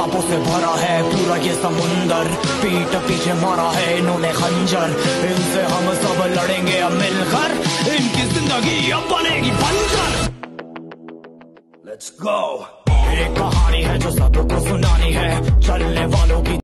सांपों से भरा है पूरा ये समुंदर। पीठ पीछे मारा है इन्होंने खंजर। इनसे हम सब लड़ेंगे अब मिलकर। इनकी ज़िंदगी अब बनेगी बंजर। लेट्स गो एक कहानी है जो सब